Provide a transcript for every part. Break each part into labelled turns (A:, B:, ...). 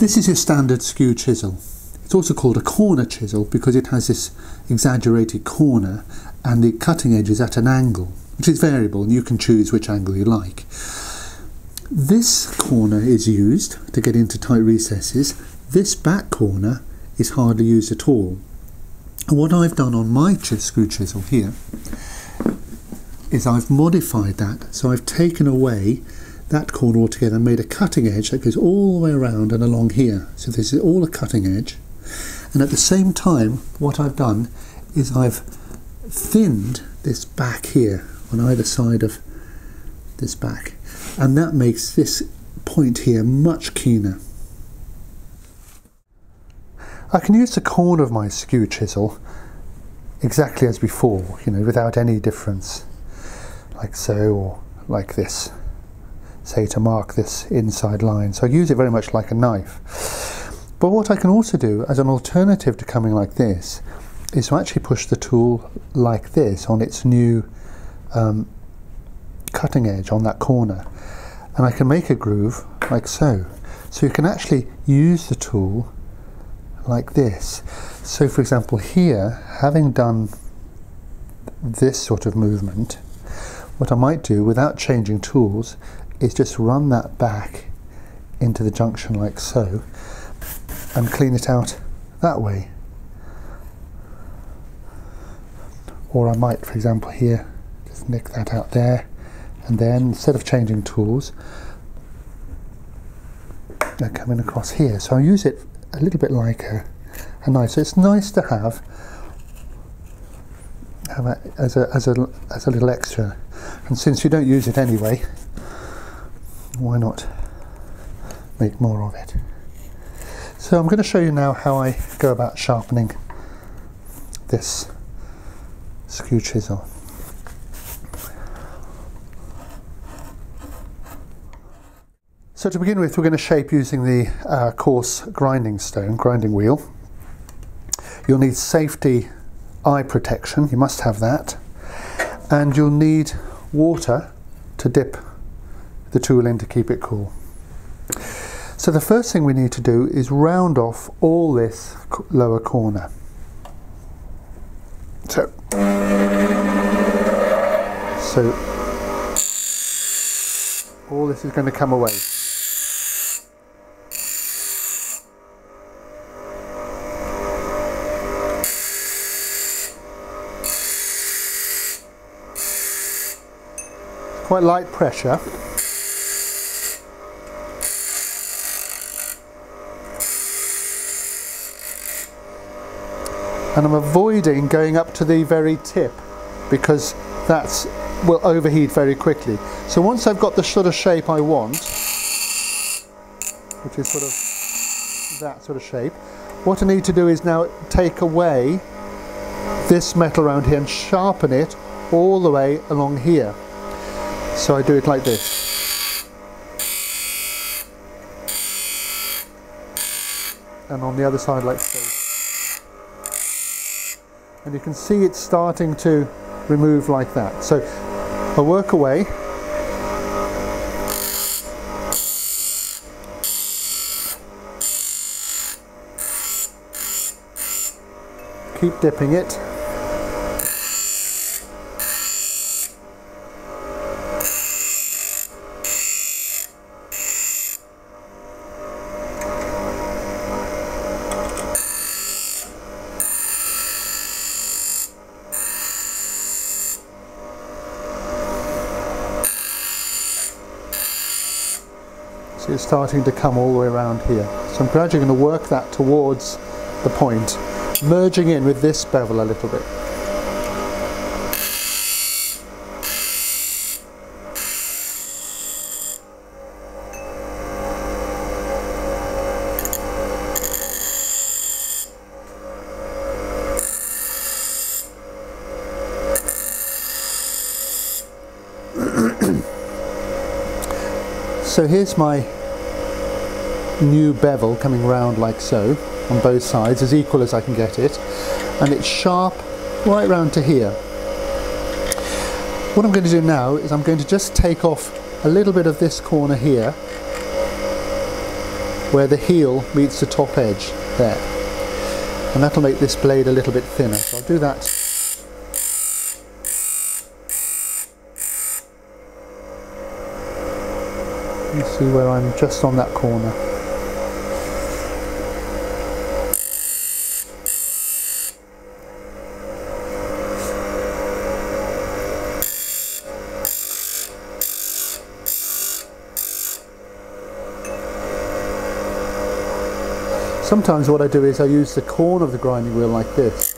A: This is your standard skew chisel. It's also called a corner chisel because it has this exaggerated corner and the cutting edge is at an angle, which is variable and you can choose which angle you like. This corner is used to get into tight recesses. This back corner is hardly used at all. And what I've done on my skew chisel here is I've modified that. So I've taken away that corner altogether and made a cutting edge that goes all the way around and along here. So this is all a cutting edge. And at the same time, what I've done is I've thinned this back here on either side of this back. And that makes this point here much keener. I can use the corner of my skew chisel exactly as before, you know, without any difference, like so, or like this, say to mark this inside line. So I use it very much like a knife. But what I can also do as an alternative to coming like this is to actually push the tool like this on its new um, cutting edge on that corner. And I can make a groove like so. So you can actually use the tool like this. So for example here, having done this sort of movement, what I might do without changing tools is just run that back into the junction like so and clean it out that way. Or I might, for example, here, just nick that out there and then instead of changing tools, they're coming across here. So I use it a little bit like a, a knife. So it's nice to have, have a, as, a, as, a, as a little extra. And since you don't use it anyway, why not make more of it? So I'm going to show you now how I go about sharpening this skew chisel. So to begin with, we're going to shape using the uh, coarse grinding stone, grinding wheel. You'll need safety eye protection, you must have that. And you'll need water to dip the tool in to keep it cool. So the first thing we need to do is round off all this lower corner. So, so all this is going to come away. quite light pressure. And I'm avoiding going up to the very tip because that will overheat very quickly. So once I've got the sort of shape I want, which is sort of that sort of shape, what I need to do is now take away this metal around here and sharpen it all the way along here. So I do it like this. And on the other side like so. And you can see it's starting to remove like that. So I work away. Keep dipping it. It's starting to come all the way around here. So I'm gradually going to work that towards the point, merging in with this bevel a little bit. So here's my new bevel coming round like so on both sides as equal as I can get it. And it's sharp right round to here. What I'm going to do now is I'm going to just take off a little bit of this corner here where the heel meets the top edge there. And that'll make this blade a little bit thinner. So I'll do that. You see where I'm just on that corner Sometimes what I do is I use the corner of the grinding wheel like this.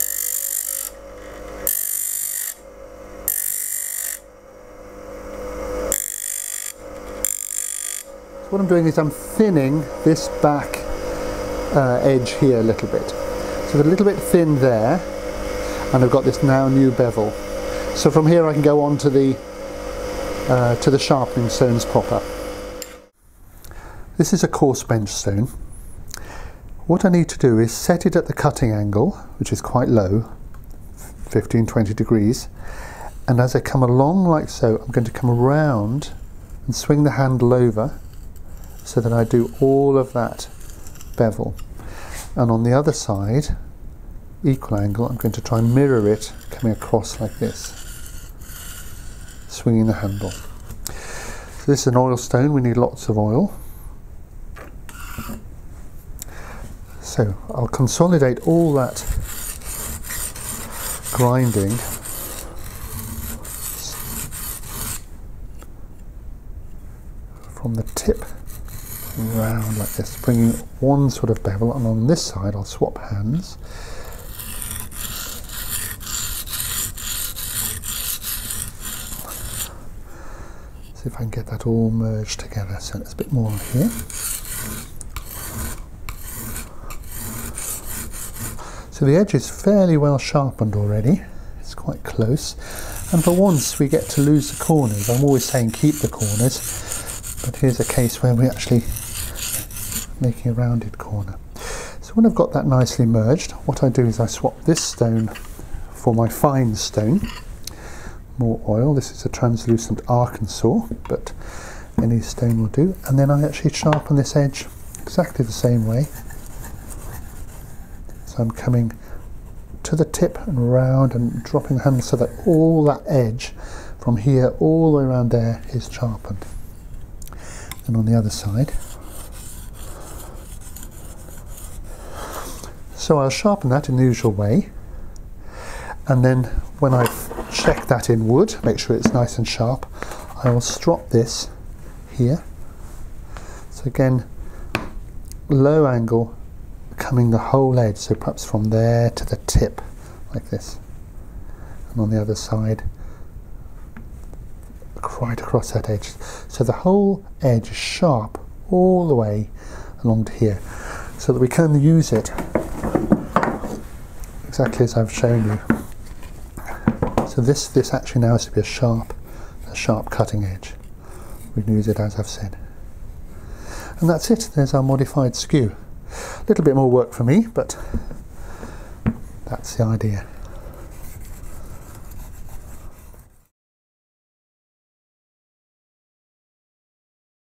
A: What I'm doing is I'm thinning this back uh, edge here a little bit. So a little bit thin there and I've got this now new bevel. So from here I can go on to the uh, to the sharpening stones proper. This is a coarse bench stone what I need to do is set it at the cutting angle, which is quite low, 15-20 degrees, and as I come along like so, I'm going to come around and swing the handle over so that I do all of that bevel. And on the other side, equal angle, I'm going to try and mirror it coming across like this, swinging the handle. So this is an oil stone, we need lots of oil. So I'll consolidate all that grinding from the tip round like this, bringing one sort of bevel, and on this side I'll swap hands. See if I can get that all merged together so there's a bit more here. So the edge is fairly well sharpened already. It's quite close. And for once we get to lose the corners. I'm always saying keep the corners, but here's a case where we're actually making a rounded corner. So when I've got that nicely merged, what I do is I swap this stone for my fine stone. More oil, this is a translucent Arkansas, but any stone will do. And then I actually sharpen this edge exactly the same way so I'm coming to the tip and round and dropping the handle so that all that edge from here all the way around there is sharpened. And on the other side. So I'll sharpen that in the usual way. And then when I've checked that in wood, make sure it's nice and sharp, I will strop this here. So again, low angle coming the whole edge, so perhaps from there to the tip, like this. And on the other side, right across that edge. So the whole edge is sharp all the way along to here, so that we can use it exactly as I've shown you. So this, this actually now has to be a sharp, a sharp cutting edge. We can use it as I've said. And that's it, there's our modified skew. A little bit more work for me, but that's the idea.